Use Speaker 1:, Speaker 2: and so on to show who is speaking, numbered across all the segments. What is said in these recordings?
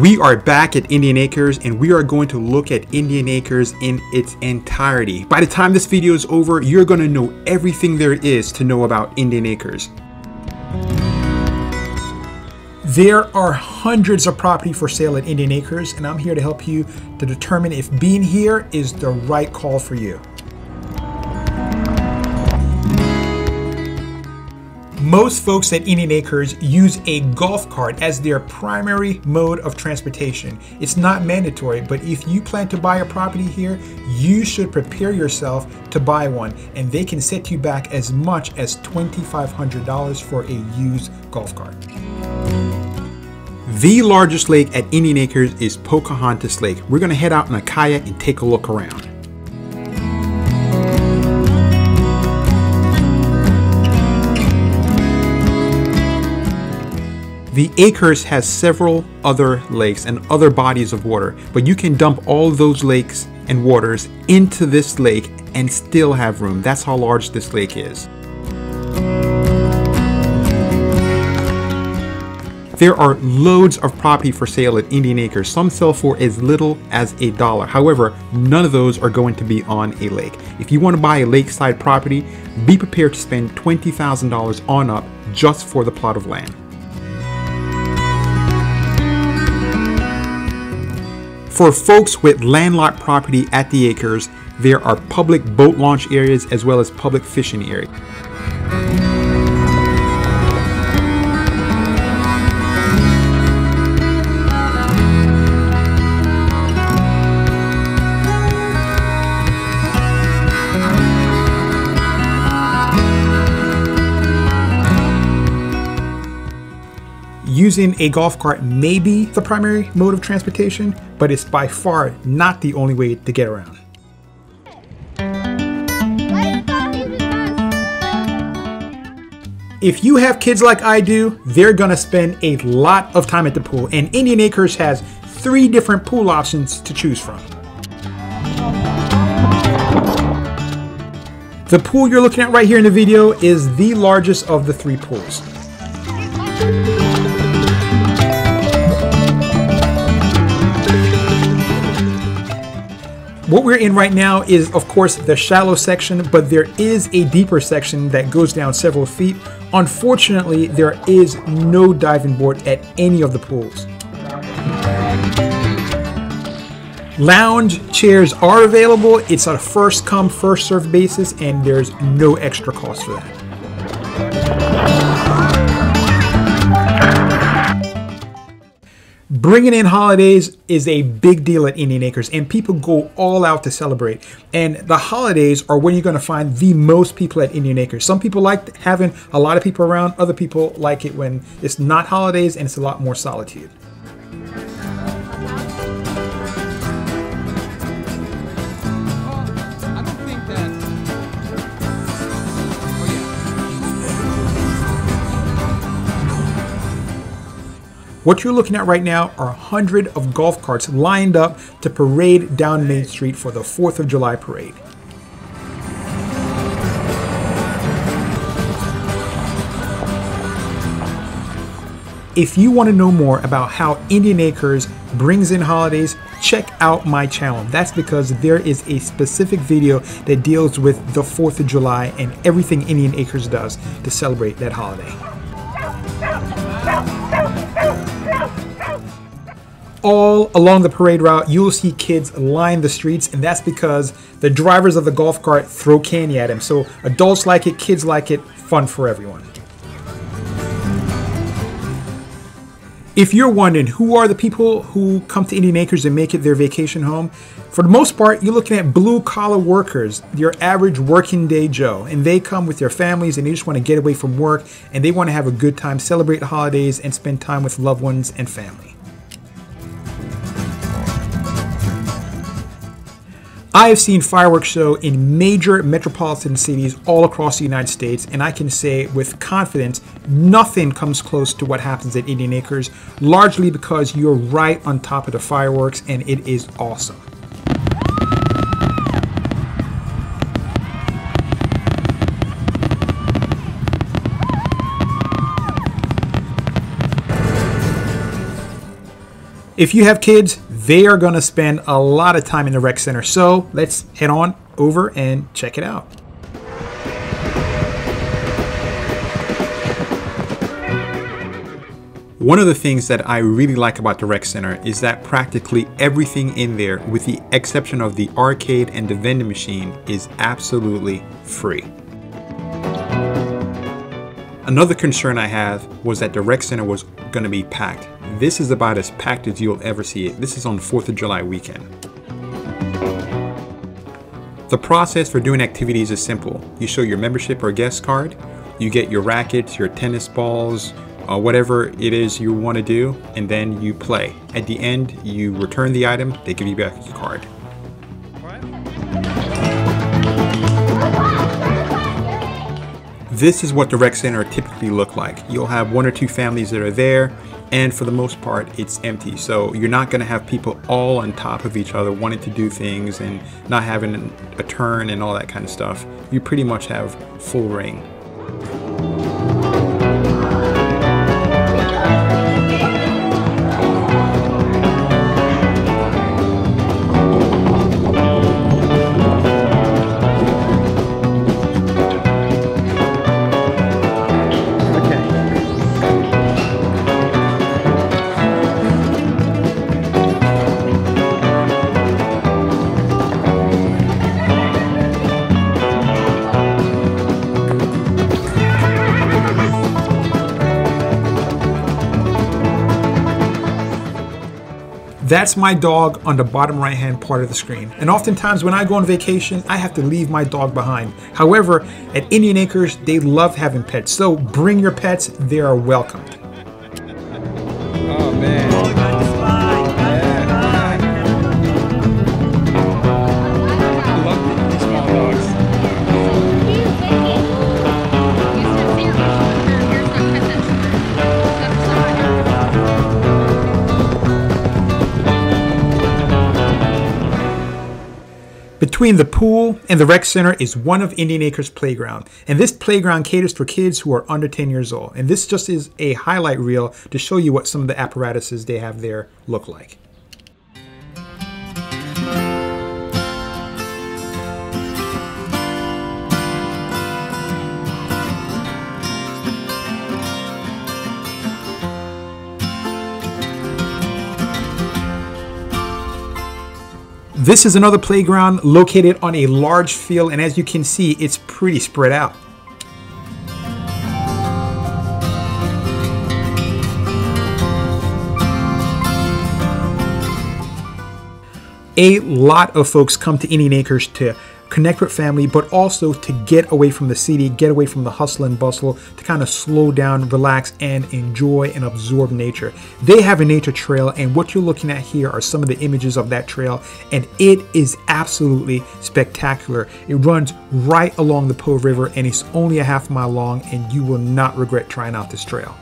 Speaker 1: We are back at Indian Acres and we are going to look at Indian Acres in its entirety. By the time this video is over, you're going to know everything there is to know about Indian Acres.
Speaker 2: There are hundreds of property for sale at Indian Acres and I'm here to help you to determine if being here is the right call for you. Most folks at Indian Acres use a golf cart as their primary mode of transportation. It's not mandatory, but if you plan to buy a property here, you should prepare yourself to buy one, and they can set you back as much as $2,500 for a used golf cart.
Speaker 1: The largest lake at Indian Acres is Pocahontas Lake. We're going to head out in a kayak and take a look around. The Acres has several other lakes and other bodies of water, but you can dump all those lakes and waters into this lake and still have room. That's how large this lake is. There are loads of property for sale at Indian Acres. Some sell for as little as a dollar. However, none of those are going to be on a lake. If you want to buy a lakeside property, be prepared to spend $20,000 on up just for the plot of land. For folks with landlocked property at the acres, there are public boat launch areas as well as public fishing areas.
Speaker 2: Using a golf cart may be the primary mode of transportation, but it's by far not the only way to get around. If you have kids like I do, they're gonna spend a lot of time at the pool, and Indian Acres has three different pool options to choose from. The pool you're looking at right here in the video is the largest of the three pools. What we're in right now is, of course, the shallow section, but there is a deeper section that goes down several feet. Unfortunately, there is no diving board at any of the pools. Lounge chairs are available. It's on a first come, first served basis, and there's no extra cost for that. Bringing in holidays is a big deal at Indian Acres, and people go all out to celebrate. And the holidays are when you're going to find the most people at Indian Acres. Some people like having a lot of people around, other people like it when it's not holidays and it's a lot more solitude. What you're looking at right now are a hundred of golf carts lined up to parade down Main Street for the 4th of July parade. If you want to know more about how Indian Acres brings in holidays, check out my channel. That's because there is a specific video that deals with the 4th of July and everything Indian Acres does to celebrate that holiday. All along the parade route, you will see kids line the streets, and that's because the drivers of the golf cart throw candy at them. So adults like it, kids like it, fun for everyone. If you're wondering who are the people who come to Indian Acres and make it their vacation home, for the most part, you're looking at blue collar workers, your average working day Joe, and they come with their families and they just want to get away from work and they want to have a good time, celebrate holidays, and spend time with loved ones and family. I have seen fireworks show in major metropolitan cities all across the United States, and I can say with confidence, nothing comes close to what happens at Indian Acres, largely because you're right on top of the fireworks and it is awesome. If you have kids, they are going to spend a lot of time in the rec center. So let's head on over and check it out.
Speaker 1: One of the things that I really like about the rec center is that practically everything in there, with the exception of the arcade and the vending machine, is absolutely free. Another concern I have was that the rec center was going to be packed. This is about as packed as you'll ever see it. This is on 4th of July weekend. The process for doing activities is simple. You show your membership or guest card, you get your rackets, your tennis balls, uh, whatever it is you want to do, and then you play. At the end, you return the item, they give you back your card. This is what the rec center typically look like. You'll have one or two families that are there, and for the most part, it's empty. So you're not going to have people all on top of each other wanting to do things and not having a turn and all that kind of stuff. You pretty much have full rein.
Speaker 2: That's my dog on the bottom right hand part of the screen. And oftentimes when I go on vacation, I have to leave my dog behind. However, at Indian Acres, they love having pets. So bring your pets, they are welcomed. Pool and the rec center is one of Indian Acres Playground. And this playground caters for kids who are under 10 years old. And this just is a highlight reel to show you what some of the apparatuses they have there look like. This is another playground located on a large field and as you can see it's pretty spread out. A lot of folks come to Indian Acres to connect with family, but also to get away from the city, get away from the hustle and bustle, to kind of slow down, relax, and enjoy and absorb nature. They have a nature trail, and what you're looking at here are some of the images of that trail, and it is absolutely spectacular. It runs right along the Po River, and it's only a half mile long, and you will not regret trying out this trail.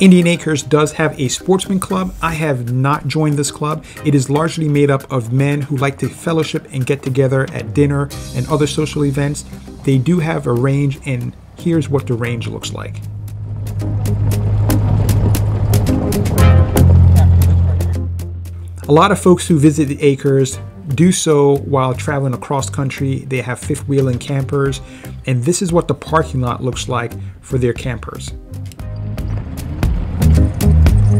Speaker 2: Indian Acres does have a sportsman club. I have not joined this club. It is largely made up of men who like to fellowship and get together at dinner and other social events. They do have a range, and here's what the range looks like. A lot of folks who visit the acres do so while traveling across country. They have fifth wheeling campers, and this is what the parking lot looks like for their campers. On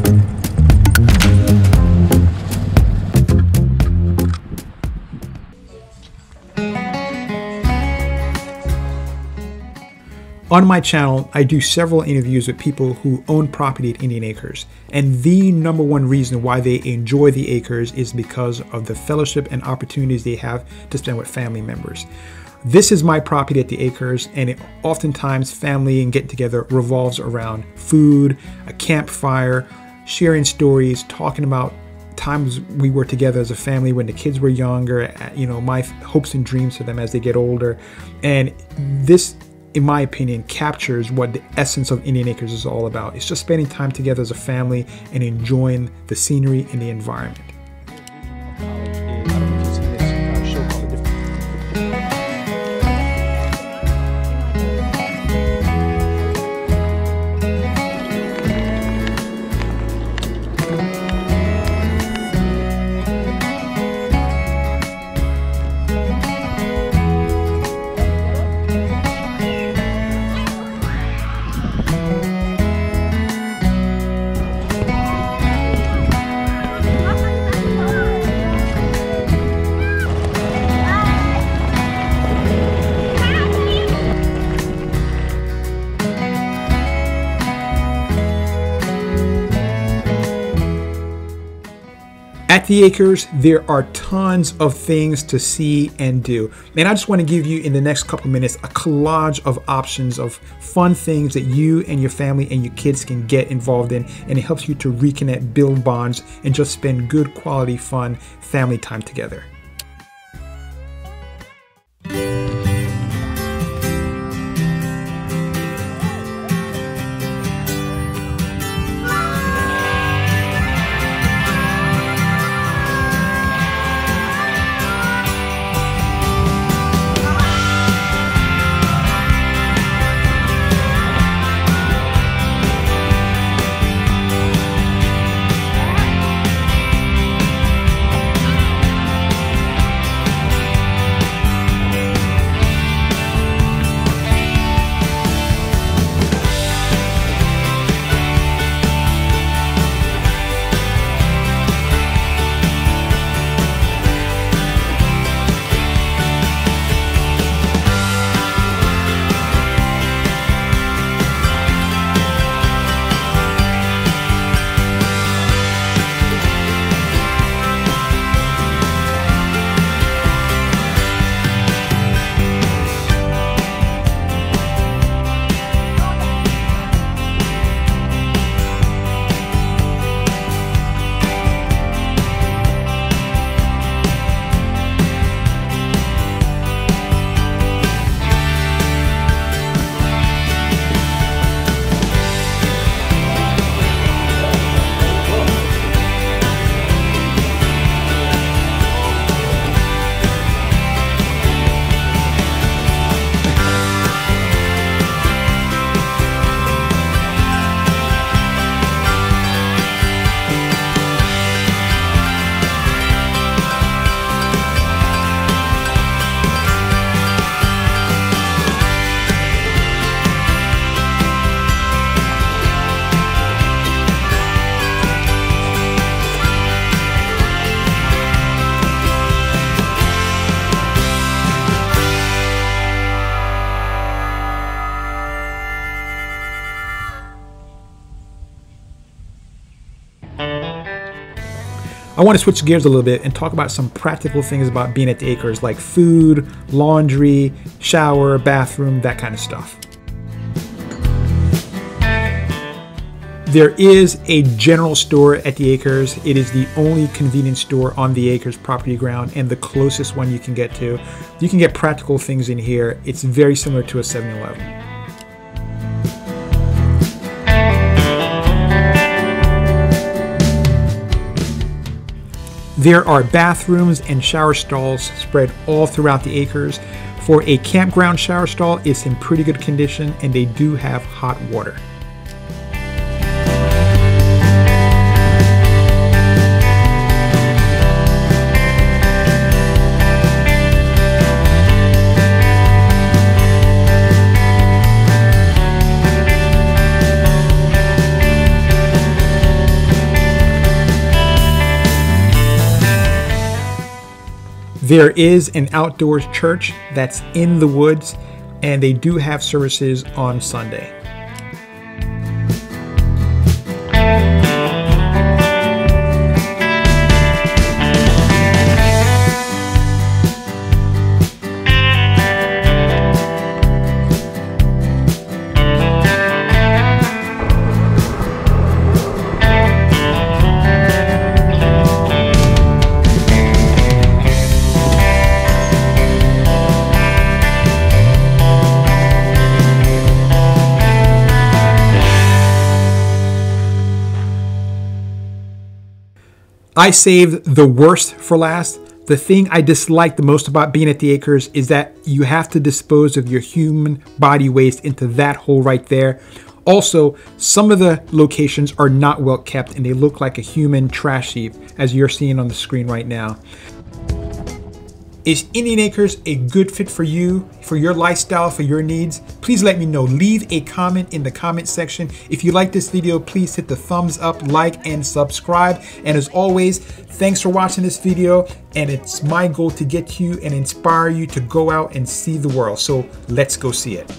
Speaker 2: my channel, I do several interviews with people who own property at Indian Acres, and the number one reason why they enjoy the acres is because of the fellowship and opportunities they have to spend with family members. This is my property at the acres, and it, oftentimes family and get together revolves around food, a campfire, sharing stories, talking about times we were together as a family when the kids were younger, uh, you know, my hopes and dreams for them as they get older. And this in my opinion, captures what the essence of Indian Acres is all about. It's just spending time together as a family and enjoying the scenery and the environment. The Acres, there are tons of things to see and do. And I just want to give you, in the next couple minutes, a collage of options of fun things that you and your family and your kids can get involved in. And it helps you to reconnect, build bonds, and just spend good quality, fun family time together. I want to switch gears a little bit and talk about some practical things about being at the acres, like food, laundry, shower, bathroom, that kind of stuff. There is a general store at the Acres. It is the only convenience store on the Acres property ground and the closest one you can get to. You can get practical things in here. It's very similar to a 7 Eleven. There are bathrooms and shower stalls spread all throughout the acres. For a campground shower stall, it's in pretty good condition and they do have hot water. There is an outdoors church that's in the woods, and they do have services on Sunday. I saved the worst for last. The thing I dislike the most about being at the acres is that you have to dispose of your human body waste into that hole right there. Also, some of the locations are not well kept and they look like a human trash heap, as you're seeing on the screen right now. Is Indian Acres a good fit for you, for your lifestyle, for your needs? Please let me know. Leave a comment in the comment section. If you like this video, please hit the thumbs up, like, and subscribe. And as always, thanks for watching this video. And it's my goal to get you and inspire you to go out and see the world. So let's go see it.